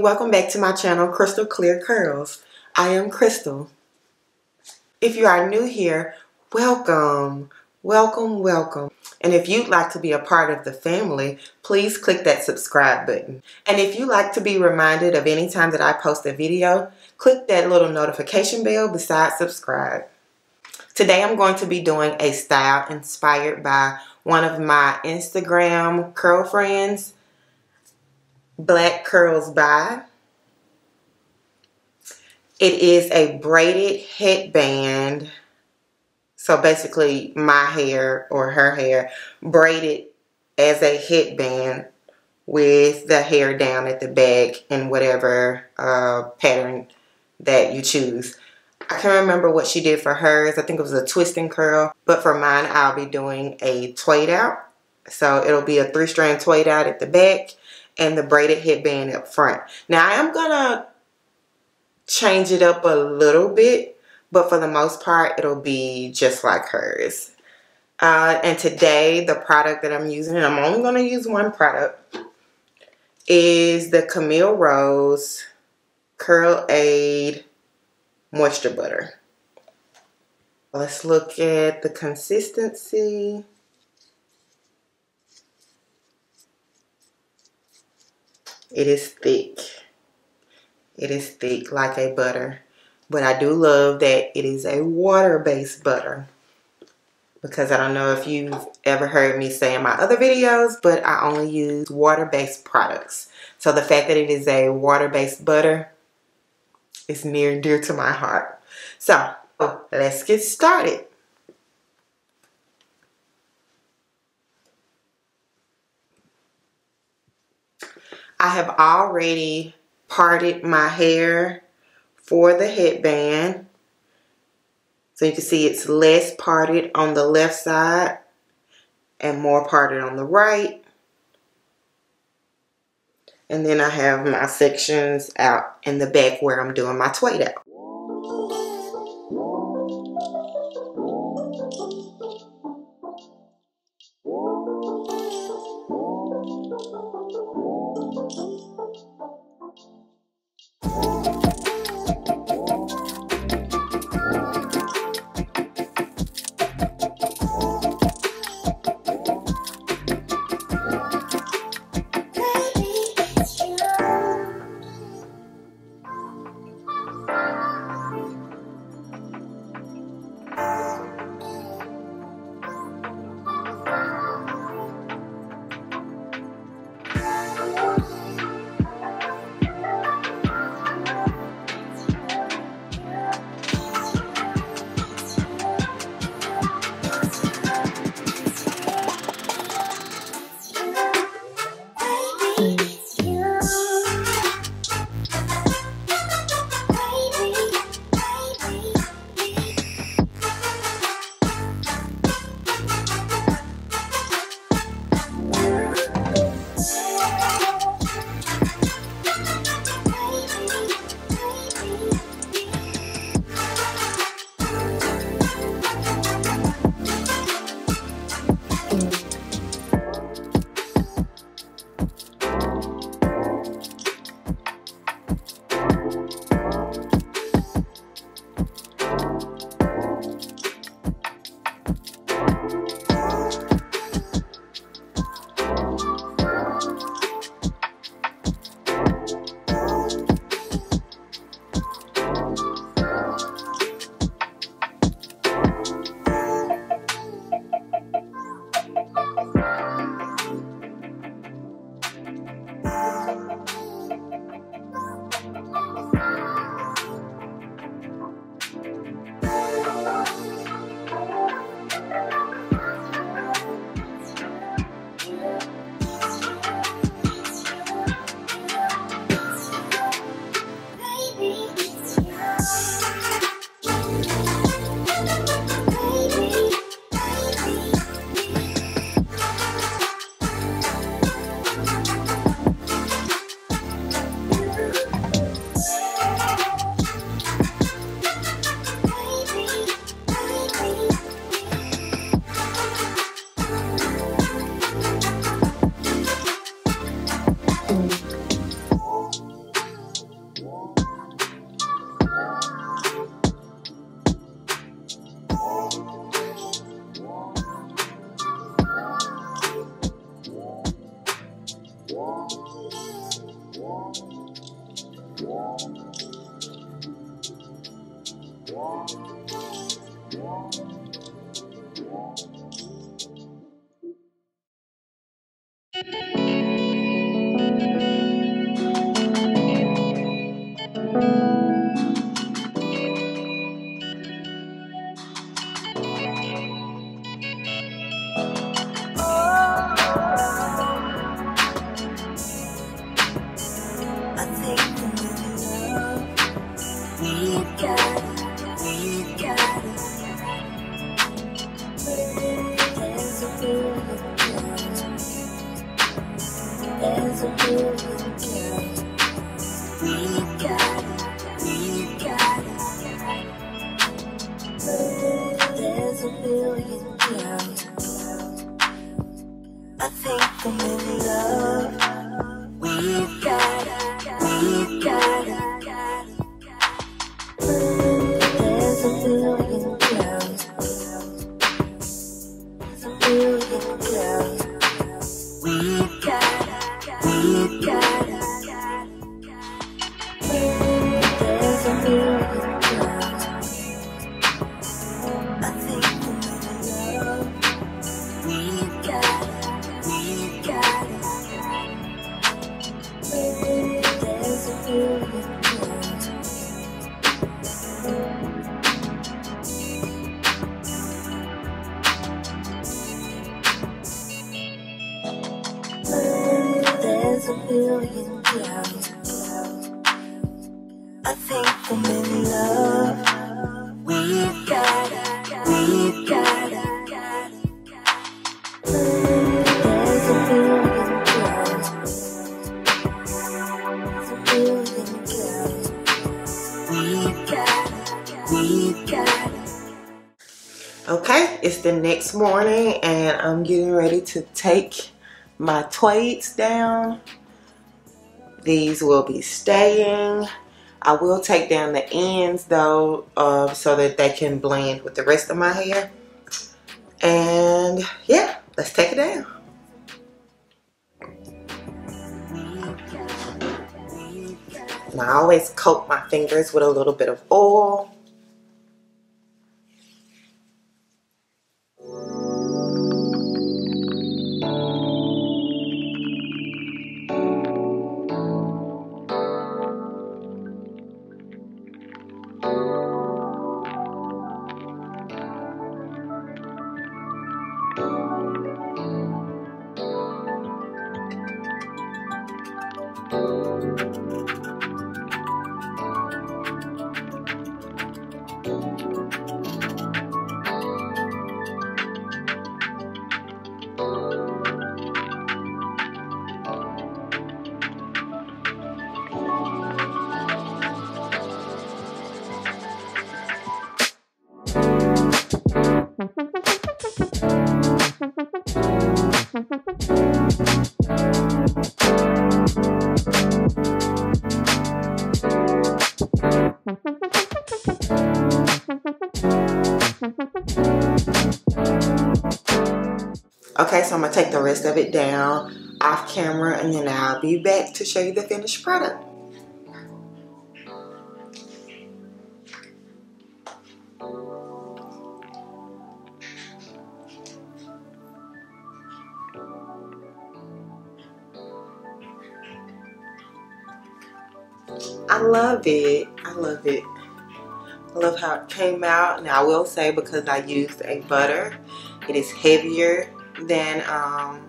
Welcome back to my channel, Crystal Clear Curls. I am Crystal. If you are new here, welcome, welcome, welcome. And if you'd like to be a part of the family, please click that subscribe button. And if you like to be reminded of any time that I post a video, click that little notification bell beside subscribe. Today I'm going to be doing a style inspired by one of my Instagram curl friends, Black Curls By. It is a braided headband. So basically my hair or her hair braided as a headband with the hair down at the back in whatever uh, pattern that you choose. I can't remember what she did for hers. I think it was a twist and curl. But for mine, I'll be doing a tweed out. So it'll be a three strand tweed out at the back and the braided headband up front. Now I am gonna change it up a little bit, but for the most part, it'll be just like hers. Uh, and today, the product that I'm using, and I'm only gonna use one product, is the Camille Rose Curlaide Moisture Butter. Let's look at the consistency. It is thick. It is thick like a butter. But I do love that it is a water-based butter. Because I don't know if you've ever heard me say in my other videos, but I only use water-based products. So the fact that it is a water-based butter is near and dear to my heart. So let's get started. I have already parted my hair for the headband. So you can see it's less parted on the left side and more parted on the right. And then I have my sections out in the back where I'm doing my tweed out. Wow. Wow. Wow. Okay, it's the next morning and I'm getting ready to take my twaids down. These will be staying. I will take down the ends though uh, so that they can blend with the rest of my hair. And yeah, let's take it down. And I always coat my fingers with a little bit of oil. Okay, so I'm gonna take the rest of it down off camera and then I'll be back to show you the finished product. I love it. I love it. I love how it came out. Now I will say because I used a butter, it is heavier than um,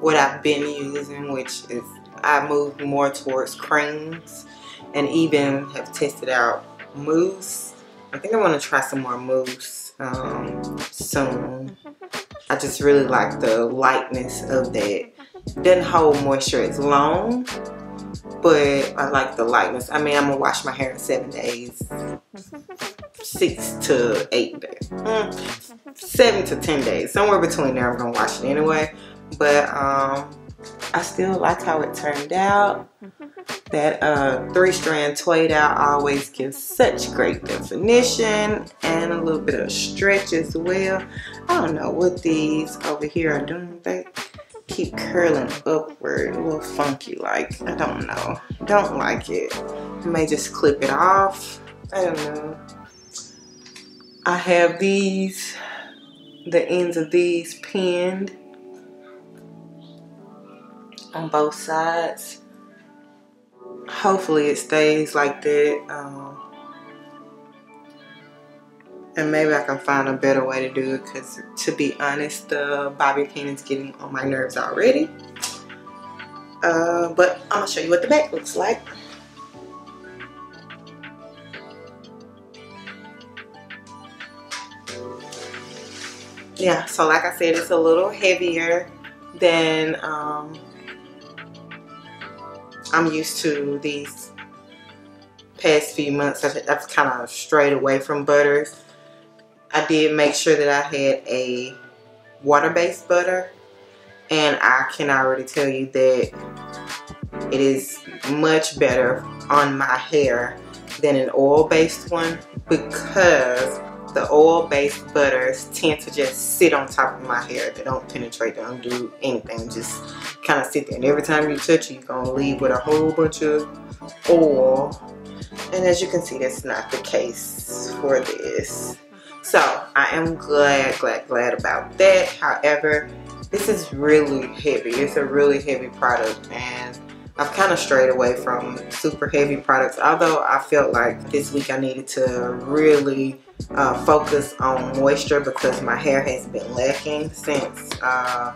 what I've been using, which is I moved more towards creams and even have tested out mousse. I think I want to try some more mousse um, soon. I just really like the lightness of that. Doesn't hold moisture as long, but I like the lightness. I mean, I'm gonna wash my hair in seven days, six to eight days, mm, seven to ten days, somewhere between there. I'm gonna wash it anyway, but um, I still like how it turned out. That uh, three strand twade out always gives such great definition and a little bit of stretch as well. I don't know what these over here are doing. They keep curling upward, a little funky like. I don't know. Don't like it. I may just clip it off. I don't know. I have these, the ends of these pinned. on both sides. Hopefully it stays like that. Um, and maybe I can find a better way to do it because to be honest, the bobby pin is getting on my nerves already. Uh, but I'm gonna show you what the back looks like. Yeah, so like I said, it's a little heavier than um, I'm used to these past few months. I've kind of strayed away from butters. I did make sure that I had a water-based butter and I can already tell you that it is much better on my hair than an oil-based one because the oil-based butters tend to just sit on top of my hair. They don't penetrate, they don't do anything. Just kind of sit there. And every time you touch it, you're going to leave with a whole bunch of oil. And as you can see, that's not the case for this. So I am glad, glad, glad about that. However, this is really heavy. It's a really heavy product and I've kind of strayed away from super heavy products. Although I felt like this week I needed to really uh, focus on moisture because my hair has been lacking since uh,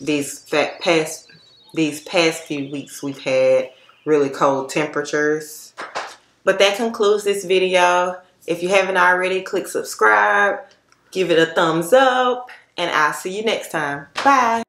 these past these past few weeks we've had really cold temperatures. But that concludes this video. If you haven't already, click subscribe, give it a thumbs up, and I'll see you next time. Bye.